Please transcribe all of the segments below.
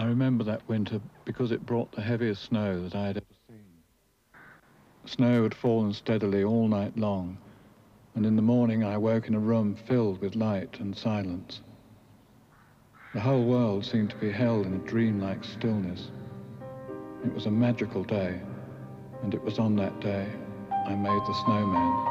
I remember that winter because it brought the heaviest snow that I had ever seen. Snow had fallen steadily all night long, and in the morning I woke in a room filled with light and silence. The whole world seemed to be held in a dreamlike stillness. It was a magical day, and it was on that day I made the snowman.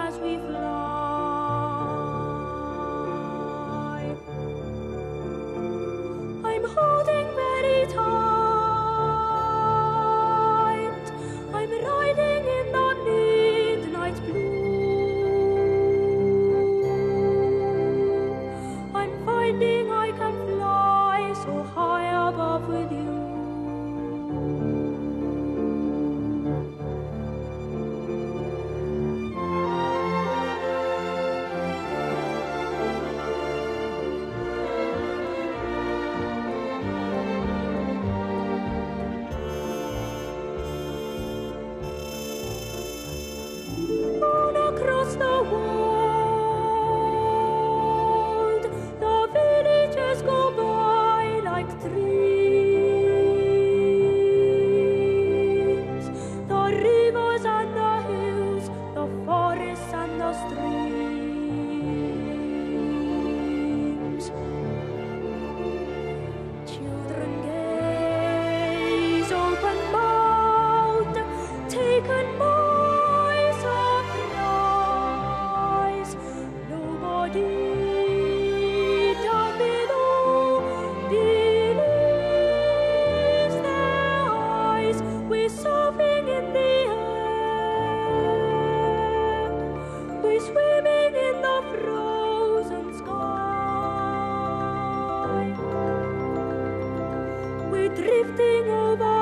As we drifting over